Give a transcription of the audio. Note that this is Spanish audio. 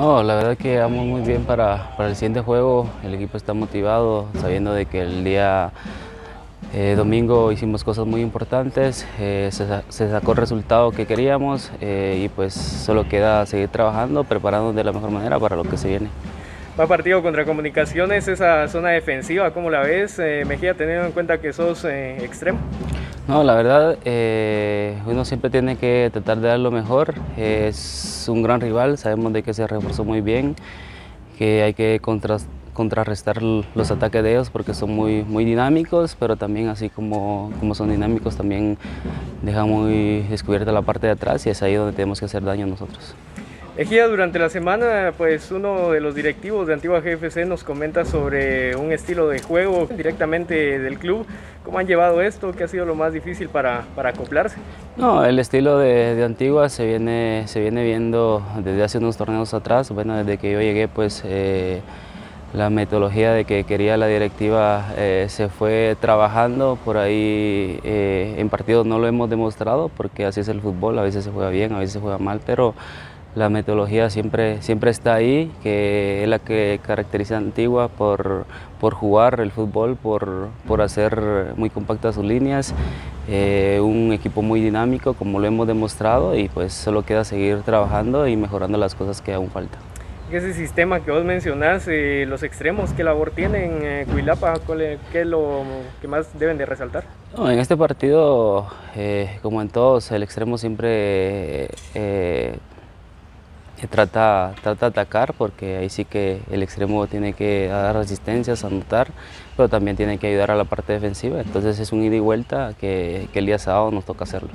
No, la verdad que vamos muy bien para, para el siguiente juego, el equipo está motivado, sabiendo de que el día eh, domingo hicimos cosas muy importantes, eh, se, sacó el resultado que queríamos eh, y pues solo queda seguir trabajando, preparándonos de la mejor manera para lo que se viene. Va partido contra Comunicaciones, esa zona defensiva, ¿cómo la ves? Mejía, teniendo en cuenta que sos extremo. No, la verdad, uno siempre tiene que tratar de dar lo mejor. Es un gran rival, sabemos de que se reforzó muy bien, que hay que contrarrestar los ataques de ellos porque son muy, dinámicos, pero también así como, como son dinámicos también dejan muy descubierta la parte de atrás y es ahí donde tenemos que hacer daño nosotros. Ejía, durante la semana, pues uno de los directivos de Antigua GFC nos comenta sobre un estilo de juego directamente del club. ¿Cómo han llevado esto? ¿Qué ha sido lo más difícil para, para acoplarse? No, el estilo de, de, Antigua se viene, se viene viendo desde hace unos torneos atrás. Bueno, desde que yo llegué, pues... Eh, la metodología de que quería la directiva eh, se fue trabajando, por ahí eh, en partidos no lo hemos demostrado porque así es el fútbol, a veces se juega bien, a veces se juega mal, pero la metodología siempre, siempre está ahí, que es la que caracteriza a Antigua por, por jugar el fútbol, por, por hacer muy compactas sus líneas, eh, un equipo muy dinámico como lo hemos demostrado y pues solo queda seguir trabajando y mejorando las cosas que aún faltan ese sistema que vos mencionás, eh, los extremos, ¿qué labor tienen eh, Cuilapa? ¿Qué es lo que más deben de resaltar? en este partido, eh, como en todos, el extremo siempre trata, trata de atacar porque ahí sí que el extremo tiene que dar resistencias, anotar, pero también tiene que ayudar a la parte defensiva. Entonces es un ida y vuelta que, que el día sábado nos toca hacerlo.